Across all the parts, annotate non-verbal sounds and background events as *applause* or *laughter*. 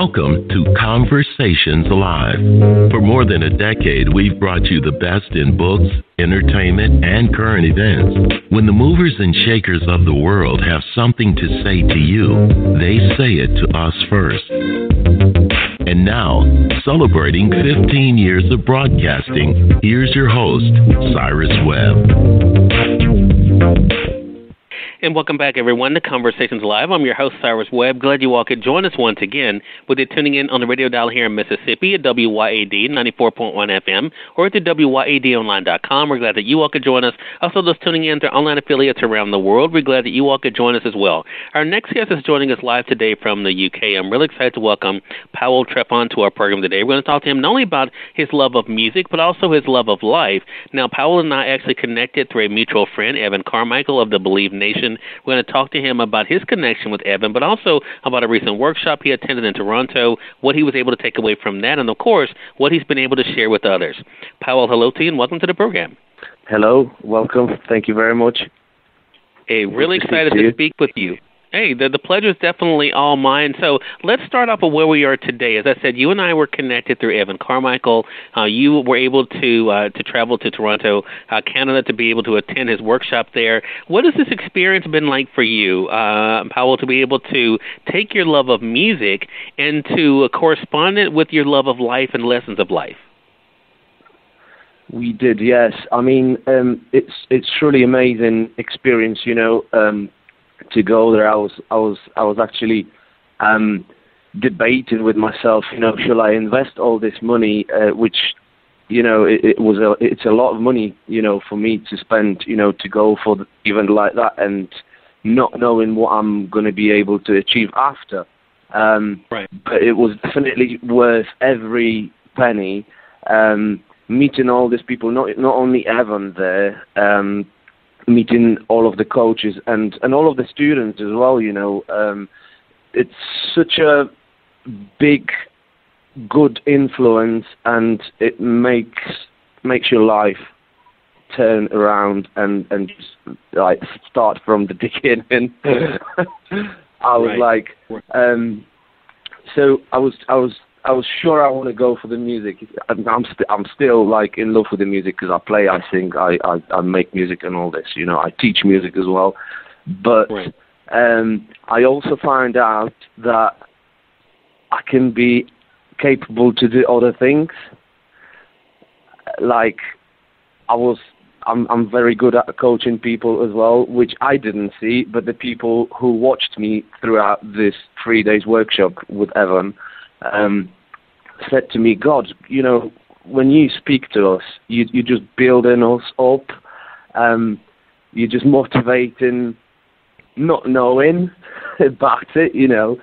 Welcome to Conversations Live. For more than a decade, we've brought you the best in books, entertainment, and current events. When the movers and shakers of the world have something to say to you, they say it to us first. And now, celebrating 15 years of broadcasting, here's your host, Cyrus Webb. And welcome back, everyone, to Conversations Live. I'm your host, Cyrus Webb. Glad you all could join us once again, whether tuning in on the radio dial here in Mississippi at WYAD 94.1 FM or at the WYADonline.com. We're glad that you all could join us. Also, those tuning in to online affiliates around the world, we're glad that you all could join us as well. Our next guest is joining us live today from the UK. I'm really excited to welcome Pawel Trefon to our program today. We're going to talk to him not only about his love of music, but also his love of life. Now, Pawel and I actually connected through a mutual friend, Evan Carmichael of the Believe Nation we're going to talk to him about his connection with Evan, but also about a recent workshop he attended in Toronto, what he was able to take away from that, and of course, what he's been able to share with others. Pawel, hello to you, and welcome to the program. Hello, welcome. Thank you very much. Hey, really excited to, to speak with you. Hey, the the pleasure is definitely all mine. So let's start off with where we are today. As I said, you and I were connected through Evan Carmichael. Uh, you were able to uh, to travel to Toronto, uh, Canada, to be able to attend his workshop there. What has this experience been like for you, uh, Pawel, to be able to take your love of music and to correspond it with your love of life and lessons of life? We did, yes. I mean, um, it's it's truly amazing experience. You know. Um, to go there, I was I was I was actually um, debating with myself. You know, shall I invest all this money, uh, which you know it, it was a it's a lot of money, you know, for me to spend, you know, to go for the event like that and not knowing what I'm going to be able to achieve after. Um, right. But it was definitely worth every penny. Um, meeting all these people, not not only Evan there, um, meeting all of the coaches and and all of the students as well. You know, um, it's such a big, good influence, and it makes makes your life turn around and and just like start from the *laughs* beginning. *laughs* I was right. like, um, so I was I was I was sure I want to go for the music. I'm I'm, st- I'm still like in love with the music because I play, I sing, I, I I make music and all this. You know, I teach music as well. But right. um, I also find out that I can be capable to do other things. Like I was, I'm I'm very good at coaching people as well, which I didn't see, but the people who watched me throughout this three days workshop with Evan um, said to me, God, you know, when you speak to us, you, you're just building us up. Um, you're just motivating, not knowing *laughs* about it, you know.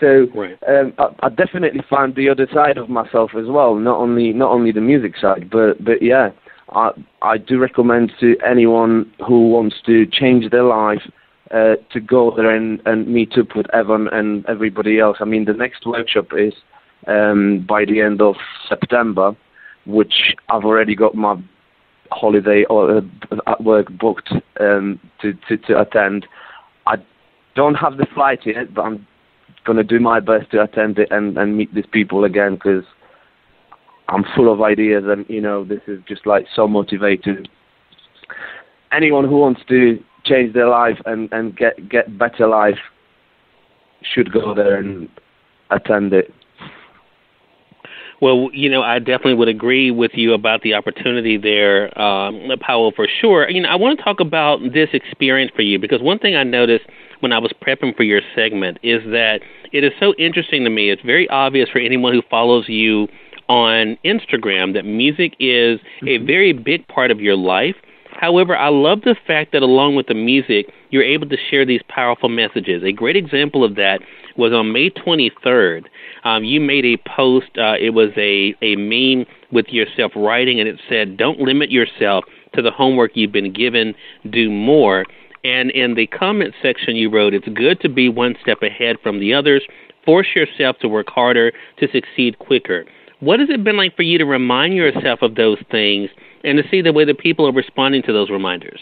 So right. um, I, I definitely found the other side of myself as well. Not only not only the music side, but but yeah, I I do recommend to anyone who wants to change their life uh, to go there and, and meet up with Evan and everybody else. I mean, the next workshop is um, by the end of September, which I've already got my holiday or uh, at work booked um, to, to, to attend. I don't have the flight yet, but I'm going to do my best to attend it and, and meet these people again because I'm full of ideas and, you know, this is just like so motivating. Anyone who wants to change their life and, and get, get better life should go there and attend it. Well, you know, I definitely would agree with you about the opportunity there, um, Pawel, for sure. You know, I want to talk about this experience for you because one thing I noticed when I was prepping for your segment is that it is so interesting to me. It's very obvious for anyone who follows you on Instagram that music is a mm-hmm. very big part of your life. However, I love the fact that along with the music, you're able to share these powerful messages. A great example of that was on May 23rd. Um, you made a post. Uh, it was a a meme with yourself writing, and it said, "Don't limit yourself to the homework you've been given. Do more." And in the comment section, you wrote, "It's good to be one step ahead from the others. Force yourself to work harder to succeed quicker." What has it been like for you to remind yourself of those things and to see the way that people are responding to those reminders?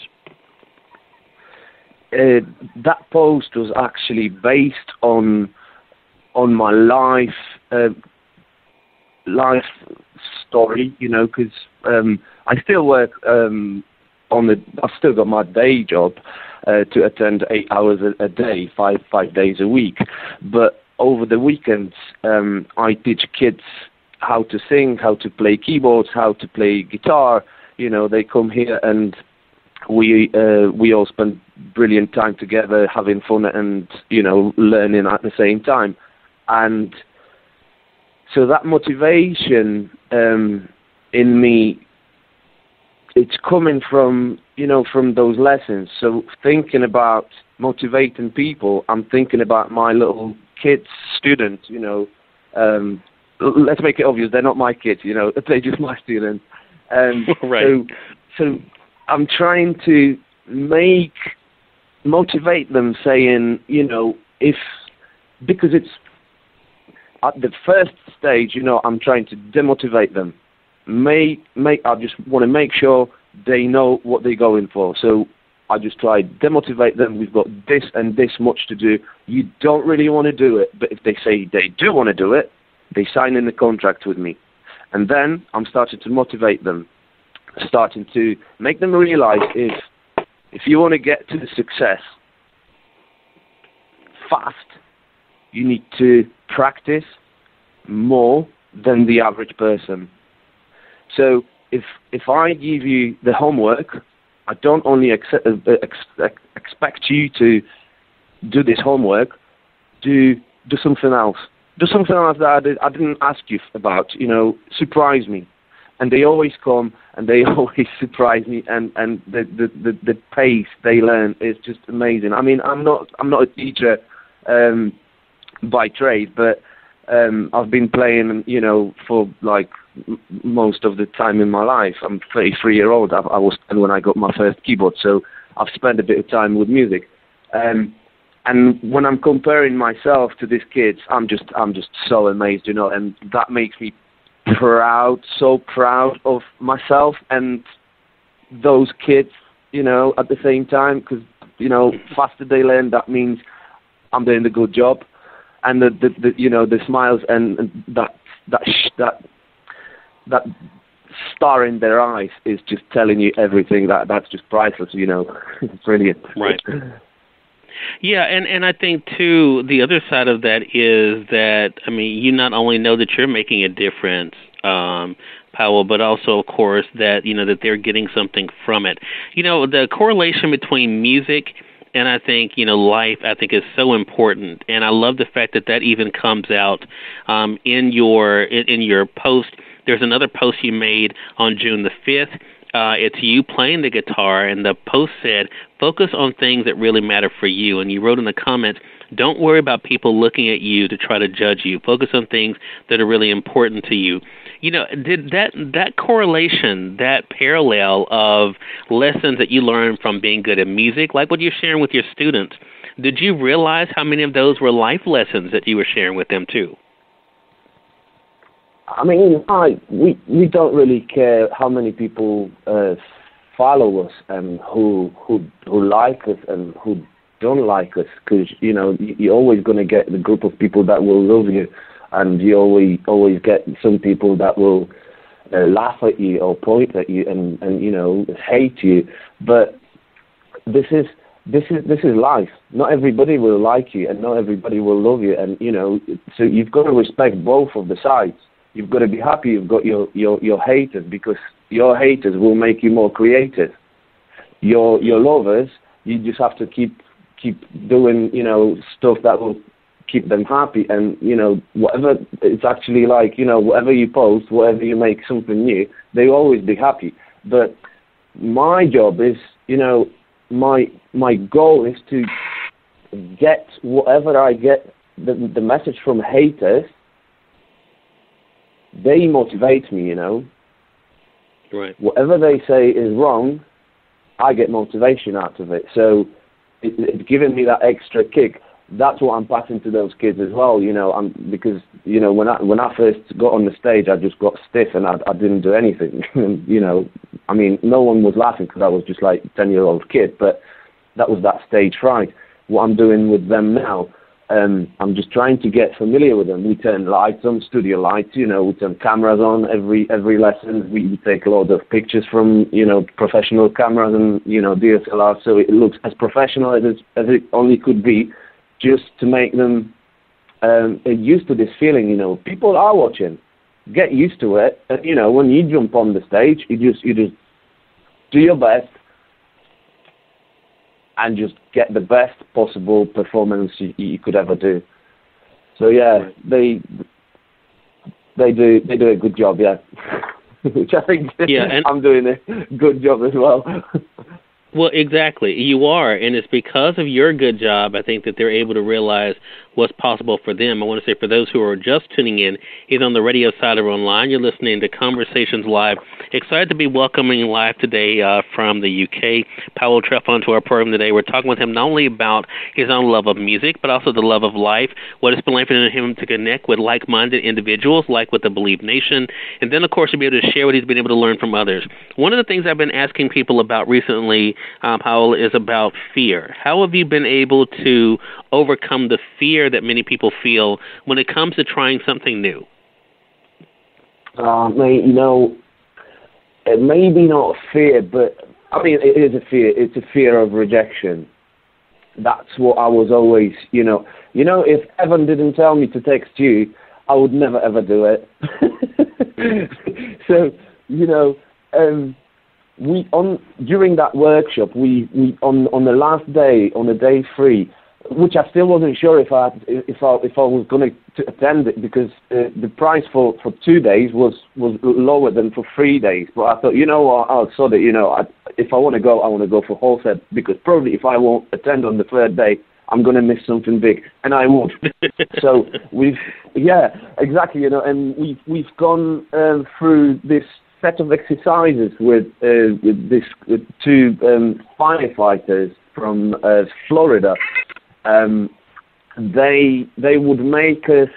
Uh, that post was actually based on on my life uh, life story, you know, because um, I still work um, on the. I've still got my day job uh, to attend eight hours a, a, day, five five days a week. But over the weekends, um, I teach kids how to sing, how to play keyboards, how to play guitar. You know, they come here and we uh, we all spend brilliant time together, having fun and you know learning at the same time, and so that motivation um, in me, it's coming from you know from those lessons. So thinking about motivating people, I'm thinking about my little kids, students. You know, um, let's make it obvious they're not my kids. You know, *laughs* they're just my students. Um, *laughs* right. So, so I'm trying to make motivate them, saying, you know, if because it's at the first stage, you know, I'm trying to demotivate them. Make make I just want to make sure they know what they're going for. So I just try demotivate them. We've got this and this much to do. You don't really want to do it, but if they say they do want to do it, they sign in the contract with me, and then I'm starting to motivate them starting to make them realize if if you want to get to the success fast, you need to practice more than the average person. So if if I give you the homework, I don't only accept, uh, expect you to do this homework. Do do something else. Do something else that I, did, I didn't ask you about. You know, surprise me. And they always come and they *laughs* always surprise me and and the the the, the pace they learn is just amazing. I mean i'm not i'm not a teacher um by trade but um i've been playing you know for like m- most of the time in my life. I'm 33 year old. I, I was when i got my first keyboard so i've spent a bit of time with music. Um and when I'm comparing myself to these kids, I'm just I'm just so amazed, you know, and that makes me proud, so proud of myself and those kids, you know, at the same time, because, you know, faster they learn, that means I'm doing a good job. And the, the, the you know, the smiles and, and that, that, sh- that, that star in their eyes is just telling you everything. That That's just priceless, you know. *laughs* it's brilliant. Right. Yeah, and and I think too the other side of that is that I mean you not only know that you're making a difference, um, Pawel, but also of course that you know that they're getting something from it. You know the correlation between music and I think you know life I think is so important, and I love the fact that that even comes out um, in your in, in your post. There's another post you made on June the fifth uh, it's you playing the guitar, and the post said, "Focus on things that really matter for you." And you wrote in the comments, "Don't worry about people looking at you to try to judge you. Focus on things that are really important to you." You know, did that that correlation, that parallel of lessons that you learned from being good at music, like what you're sharing with your students, did you realize how many of those were life lessons that you were sharing with them too? I mean, I we we don't really care how many people uh, follow us and who who who like us and who don't like us, because you know you're always going to get the group of people that will love you, and you always always get some people that will uh, laugh at you or point at you and and you know hate you. But this is this is this is life. Not everybody will like you, and not everybody will love you, and you know so you've got to respect both of the sides you've got to be happy you've got your, your, your haters because your haters will make you more creative. Your your lovers, you just have to keep keep doing, you know, stuff that will keep them happy and, you know, whatever it's actually like, you know, whatever you post, whatever you make something new, they always be happy. But my job is, you know, my my goal is to get whatever I get the the message from haters they motivate me, you know. Right. Whatever they say is wrong, I get motivation out of it. So it, it's giving me that extra kick. That's what I'm passing to those kids as well, you know. I'm because you know when I when I first got on the stage, I just got stiff and I, I didn't do anything. *laughs* you know, I mean, no one was laughing because I was just like ten year old kid, but that was that stage fright. What I'm doing with them now, um, I'm just trying to get familiar with them. We turn lights on, studio lights, you know, we turn cameras on every every lesson. We, take a lot of pictures from, you know, professional cameras and, you know, DSLR, so it looks as professional as it, as it only could be, just to make them um, used to this feeling, you know, people are watching. Get used to it. And, you know, when you jump on the stage, you just you just do your best and just get the best possible performance you, you could ever do. So yeah, they they do they do a good job, yeah. *laughs* Which I think yeah, *laughs* and I'm doing a good job as well. *laughs* Well, exactly. You are, and it's because of your good job, I think, that they're able to realize what's possible for them. I want to say for those who are just tuning in, either on the radio side or online, you're listening to Conversations Live. Excited to be welcoming live today uh, from the UK, Pawel Trefon to our program today. We're talking with him not only about his own love of music, but also the love of life, what it's been like for him to connect with like-minded individuals, like with the Believe Nation, and then, of course, to be able to share what he's been able to learn from others. One of the things I've been asking people about recently, um, is about fear. How have you been able to overcome the fear that many people feel when it comes to trying something new? Uh, you know, it may be not fear, but I mean, it is a fear. It's a fear of rejection. That's what I was always, you know. You know, if Evan didn't tell me to text you, I would never ever do it. *laughs* so, you know, um, we on during that workshop, we, we on on the last day, on the day three, which I still wasn't sure if I if I if I was going to attend it because uh, the price for, for two days was was lower than for three days. But I thought, you know what, I'll sort it. You know, I, if I want to go, I want to go for whole set because probably if I won't attend on the third day, I'm going to miss something big, and I won't. *laughs* so we've yeah, exactly. You know, and we've we've gone um, through this set of exercises with, uh, with this with two um, firefighters from uh, Florida um, they they would make us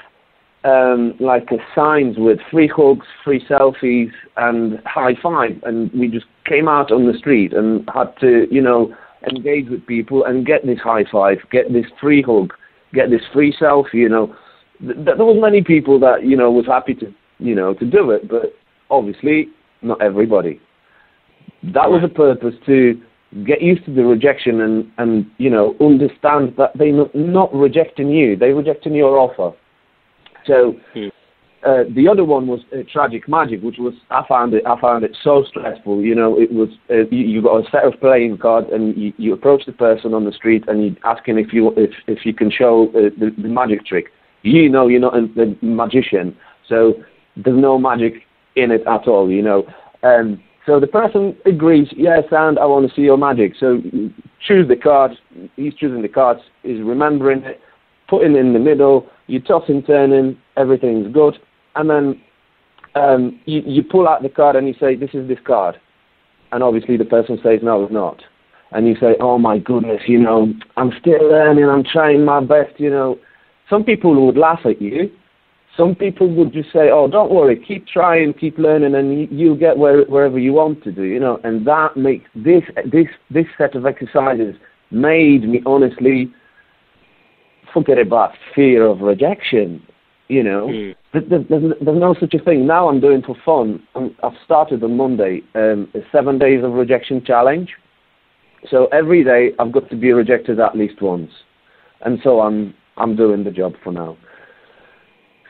um, like a signs with free hugs, free selfies, and high five, and we just came out on the street and had to, you know, engage with people and get this high five, get this free hug, get this free selfie. You know, Th- there was many people that you know was happy to, you know, to do it, but obviously not everybody. That was a purpose to get used to the rejection and, and you know, understand that they're not, not rejecting you, they're rejecting your offer. So hmm. uh, the other one was uh, Tragic Magic, which was, I found it, I found it so stressful. You know, it was, uh, you, you got a set of playing cards and you, you approach the person on the street and you ask him if you, if, if you can show uh, the, the magic trick. You know you're not a, a magician, so there's no magic in it at all, you know. Um, so the person agrees, yes, and I want to see your magic. So choose the card. He's choosing the cards. He's remembering it, putting it in the middle. You toss and turn in. Everything's good. And then um, you, you pull out the card and you say, this is this card. And obviously the person says, no, it's not. And you say, oh my goodness, you know, I'm still learning. I'm trying my best, you know. Some people would laugh at you some people would just say, "Oh, don't worry, keep trying, keep learning, and you'll get where, wherever you want to do." You know, and that makes this this this set of exercises made me honestly forget about fear of rejection. You know, mm. there's, there's, there's, no such a thing. Now I'm doing for fun. i have started on Monday um, a seven days of rejection challenge. So every day I've got to be rejected at least once, and so I'm I'm doing the job for now.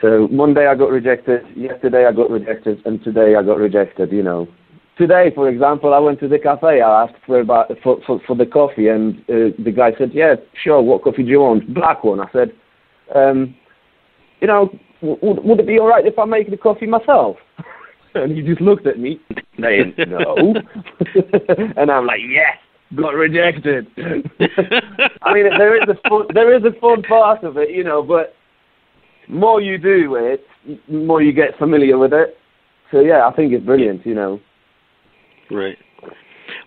So Monday I got rejected, yesterday I got rejected, and today I got rejected. You know, today, for example, I went to the cafe. I asked for about for for, for the coffee, and uh, the guy said, "Yeah, sure. What coffee do you want? Black one." I said, um, "You know, w- would it be all right if I make the coffee myself?" *laughs* and he just looked at me, saying, "No," *laughs* and I'm like, "Yes." Got rejected. *laughs* I mean, there is a fun, there is a fun part of it, you know, but more you do it, more you get familiar with it. So yeah, I think it's brilliant. You know. Right.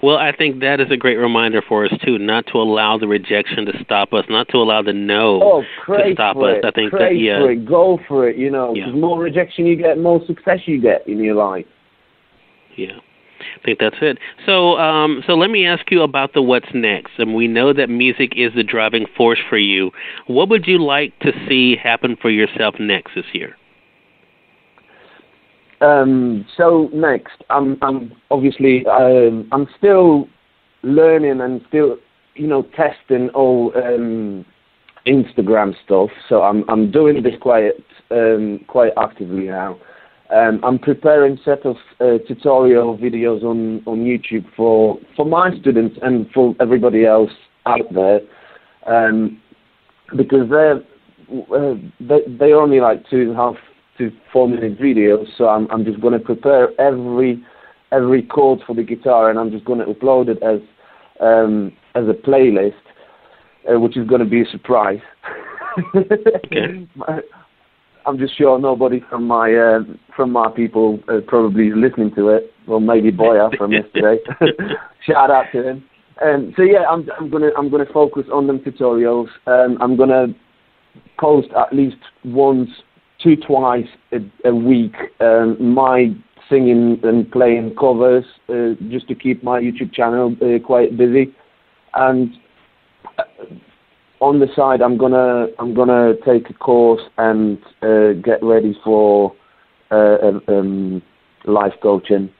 Well, I think that is a great reminder for us too, not to allow the rejection to stop us, not to allow the no oh, to stop us. It. I think that yeah, for it. go for it. You know, yeah. the more rejection you get, more success you get in your life. Yeah. I think that's it. So, um, so let me ask you about the what's next. And we know that music is the driving force for you. What would you like to see happen for yourself next this year? Um, so next, I'm, I'm obviously um, I'm still learning and still, you know, testing all um, Instagram stuff. So I'm I'm doing this quite um, quite actively now. Um, I'm preparing set of uh, tutorial videos on, on YouTube for, for my students and for everybody else out there, um, because they're uh, they they're only like two and a half to four minute videos. So I'm I'm just going to prepare every every chord for the guitar, and I'm just going to upload it as um, as a playlist, uh, which is going to be a surprise. okay. *laughs* I'm just sure nobody from my uh, from my people uh, probably listening to it. Well, maybe Boya from *laughs* yesterday. *laughs* Shout out to him. Um, so yeah, I'm I'm gonna I'm gonna focus on them tutorials. Um, I'm gonna post at least once, two, twice a, a week um, my singing and playing covers uh, just to keep my YouTube channel uh, quite busy. And uh, on the side, I'm gonna I'm gonna take a course and uh, get ready for uh, um, life coaching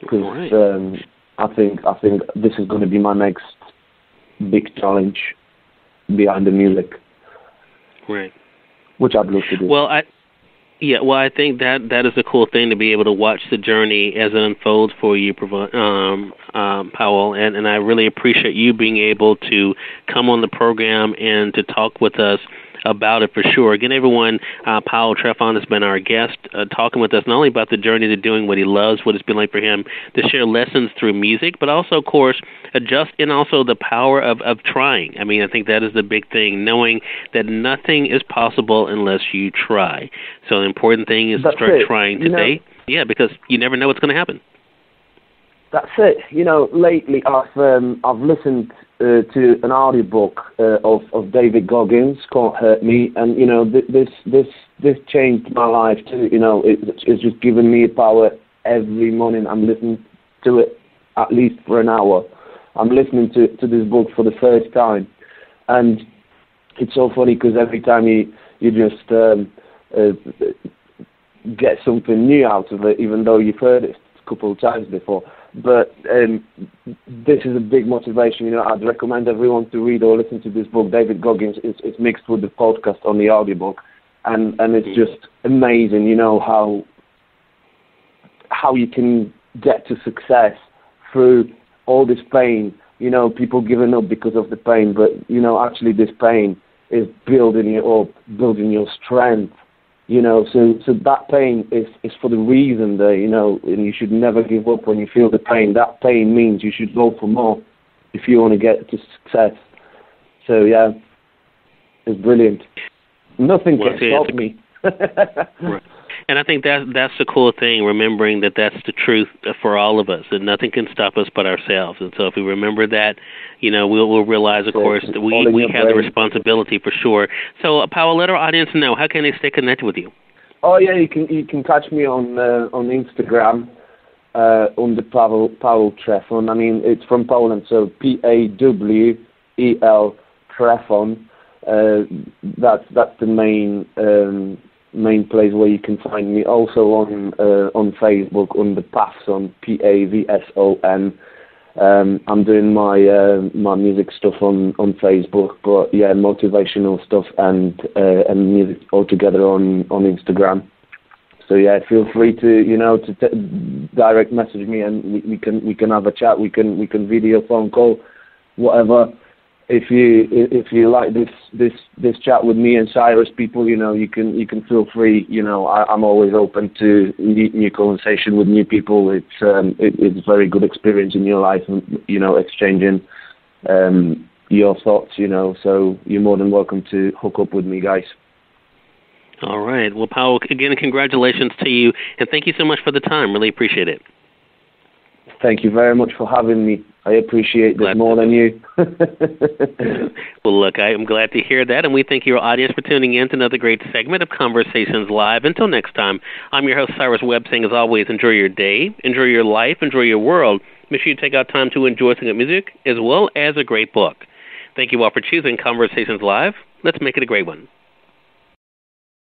because right. um, I think I think this is going to be my next big challenge behind the music, Right. which I'd love to do. Well, I yeah, well, I think that that is a cool thing to be able to watch the journey as it unfolds for you, um, um, Pawel, and and I really appreciate you being able to come on the program and to talk with us about it for sure. Again, everyone, uh, Pawel Trefon has been our guest, uh, talking with us not only about the journey to doing what he loves, what it's been like for him to share lessons through music, but also, of course, adjust and also the power of, of trying. I mean, I think that is the big thing, knowing that nothing is possible unless you try. So the important thing is That's to start it. trying You know- today. yeah, because you never know what's going to happen. That's it. You know, lately I've um, I've listened uh, to an audiobook uh, of of David Goggins called "Hurt Me," and you know th- this this this changed my life too. You know, it, it's just given me power every morning. I'm listening to it at least for an hour. I'm listening to to this book for the first time, and it's so funny because every time you you just um, uh, get something new out of it, even though you've heard it a couple of times before. But um, this is a big motivation. You know, I'd recommend everyone to read or listen to this book. David Goggins is, is mixed with the podcast on the audiobook, and and it's just amazing. You know how how you can get to success through all this pain. You know, people giving up because of the pain, but you know, actually, this pain is building you up, building your strength. You know, so so that pain is is for the reason that you know, and you should never give up when you feel the pain. That pain means you should go for more if you want to get to success. So yeah, it's brilliant. Nothing Well, can stop me. *laughs* Right. And I think that that's the cool thing, remembering that that's the truth for all of us, that nothing can stop us but ourselves. And so, if we remember that, you know, we'll, we'll realize, of So course, that we we have the responsibility for sure. So, uh, Pawel, let our audience know how can they stay connected with you. Oh yeah, you can you can catch me on uh, on Instagram uh, under Pavel Pavel Trefon. I mean, it's from Poland, so P A W E L Trefon. Uh, that's that's the main um, main place where you can find me. Also on uh, on Facebook under Pavson P A V S O N. Um, I'm doing my uh, my music stuff on, on Facebook, but yeah, motivational stuff and uh, and music altogether on on Instagram. So yeah, feel free to you know to t- direct message me and we, we can we can have a chat. We can we can video phone call, whatever. If you if you like this this this chat with me and Cyrus, people, you know, you can you can feel free. You know, I, I'm always open to new, new conversation with new people. It's um it, it's a very good experience in your life, and you know, exchanging um your thoughts. You know, so you're more than welcome to hook up with me, guys. All right. Well, Pawel, again, congratulations to you, and thank you so much for the time. Really appreciate it. Thank you very much for having me. I appreciate this more than you. *laughs* well, look, I am glad to hear that, and we thank your audience for tuning in to another great segment of Conversations Live. Until next time, I'm your host, Cyrus Webb, saying as always, enjoy your day, enjoy your life, enjoy your world. Make sure you take out time to enjoy some good music as well as a great book. Thank you all for choosing Conversations Live. Let's make it a great one.